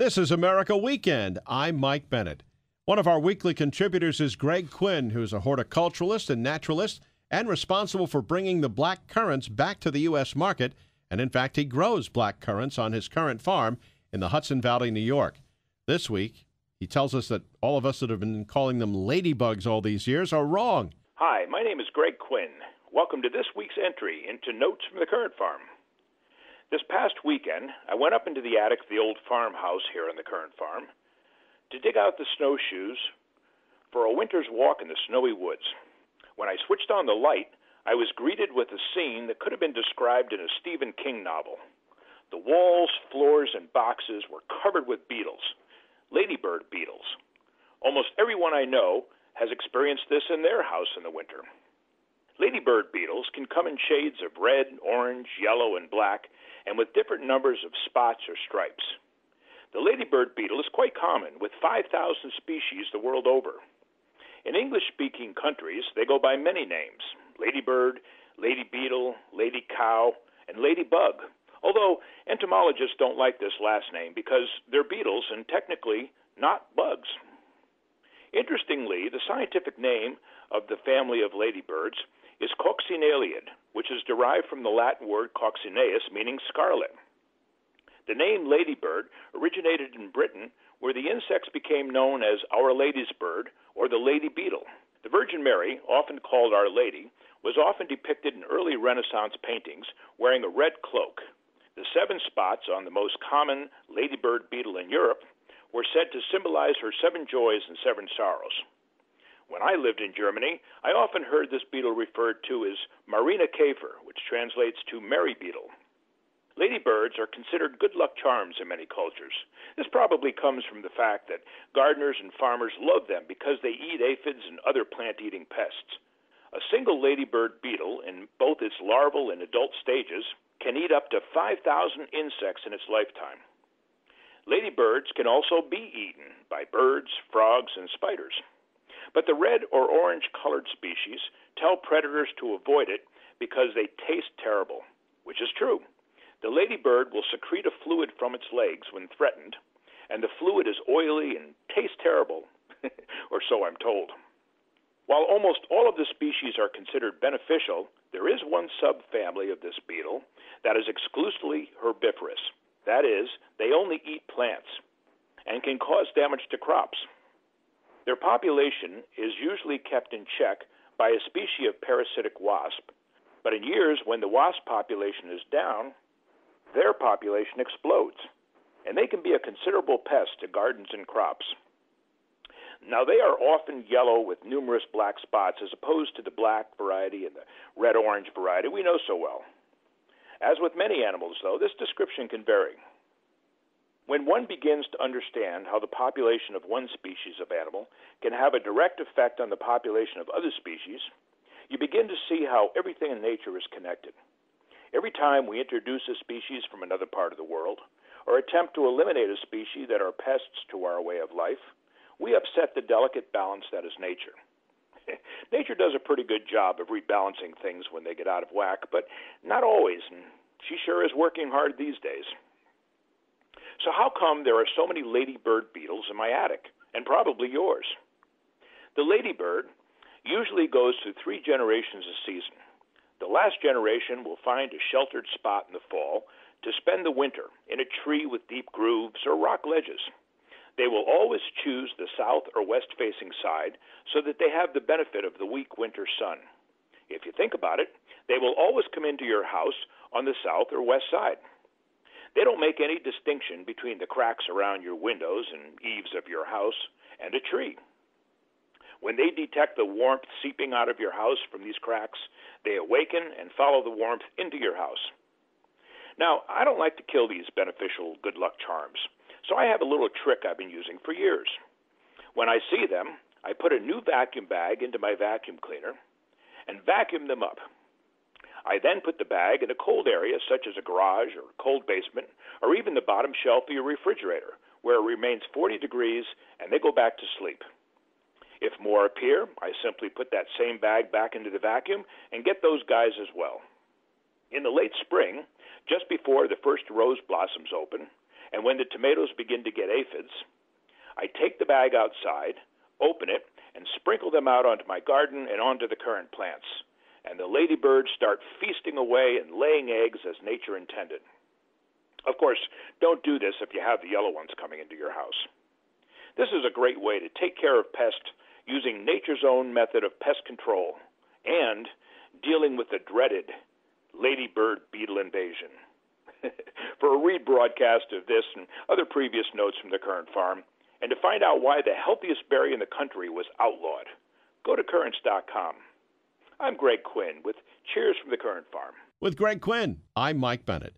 This is America Weekend. I'm Mike Bennett. One of our weekly contributors is Greg Quinn, who's a horticulturalist and naturalist and responsible for bringing the black currants back to the U.S. market. And in fact, he grows black currants on his currant farm in the Hudson Valley, New York. This week, he tells us that all of us that have been calling them ladybugs all these years are wrong. Hi, my name is Greg Quinn. Welcome to this week's entry into Notes from the Currant Farm. This past weekend, I went up into the attic of the old farmhouse here on the currant farm to dig out the snowshoes for a winter's walk in the snowy woods. When I switched on the light, I was greeted with a scene that could have been described in a Stephen King novel. The walls, floors, and boxes were covered with beetles, ladybird beetles. Almost everyone I know has experienced this in their house in the winter. Ladybird beetles can come in shades of red, orange, yellow, and black, and with different numbers of spots or stripes. The ladybird beetle is quite common, with 5,000 species the world over. In English speaking countries, they go by many names ladybird, lady beetle, lady cow, and ladybug. Although entomologists don't like this last name because they're beetles and technically not bugs. Interestingly, the scientific name of the family of ladybirds is Coccinellid, which is derived from the Latin word coccineus, meaning scarlet. The name ladybird originated in Britain, where the insects became known as Our Lady's bird or the lady beetle. The Virgin Mary, often called Our Lady, was often depicted in early Renaissance paintings wearing a red cloak. The seven spots on the most common ladybird beetle in Europe were said to symbolize her seven joys and seven sorrows. When I lived in Germany, I often heard this beetle referred to as Marienkäfer, which translates to Mary beetle. Ladybirds are considered good luck charms in many cultures. This probably comes from the fact that gardeners and farmers love them because they eat aphids and other plant eating pests. A single ladybird beetle, in both its larval and adult stages, can eat up to 5,000 insects in its lifetime. Ladybirds can also be eaten by birds, frogs, and spiders. But the red or orange colored species tell predators to avoid it because they taste terrible, which is true. The ladybird will secrete a fluid from its legs when threatened, and the fluid is oily and tastes terrible, or so I'm told. While almost all of the species are considered beneficial, there is one subfamily of this beetle that is exclusively herbivorous. That is, they only eat plants and can cause damage to crops. Their population is usually kept in check by a species of parasitic wasp, but in years when the wasp population is down, their population explodes, and they can be a considerable pest to gardens and crops. Now, they are often yellow with numerous black spots as opposed to the black variety and the red orange variety we know so well. As with many animals, though, this description can vary. When one begins to understand how the population of one species of animal can have a direct effect on the population of other species, you begin to see how everything in nature is connected. Every time we introduce a species from another part of the world, or attempt to eliminate a species that are pests to our way of life, we upset the delicate balance that is nature. nature does a pretty good job of rebalancing things when they get out of whack, but not always, and she sure is working hard these days. So, how come there are so many ladybird beetles in my attic, and probably yours? The ladybird usually goes through three generations a season. The last generation will find a sheltered spot in the fall to spend the winter in a tree with deep grooves or rock ledges. They will always choose the south or west facing side so that they have the benefit of the weak winter sun. If you think about it, they will always come into your house on the south or west side. They don't make any distinction between the cracks around your windows and eaves of your house and a tree. When they detect the warmth seeping out of your house from these cracks, they awaken and follow the warmth into your house. Now, I don't like to kill these beneficial good luck charms, so I have a little trick I've been using for years. When I see them, I put a new vacuum bag into my vacuum cleaner and vacuum them up. I then put the bag in a cold area, such as a garage or cold basement, or even the bottom shelf of your refrigerator, where it remains 40 degrees and they go back to sleep. If more appear, I simply put that same bag back into the vacuum and get those guys as well. In the late spring, just before the first rose blossoms open, And when the tomatoes begin to get aphids, I take the bag outside, open it, and sprinkle them out onto my garden and onto the currant plants. And the ladybirds start feasting away and laying eggs as nature intended. Of course, don't do this if you have the yellow ones coming into your house. This is a great way to take care of pests using nature's own method of pest control and dealing with the dreaded ladybird beetle invasion. For a rebroadcast of this and other previous notes from the currant farm, and to find out why the healthiest berry in the country was outlawed, go to currants.com. I'm Greg Quinn with Cheers from the Currant Farm. With Greg Quinn, I'm Mike Bennett.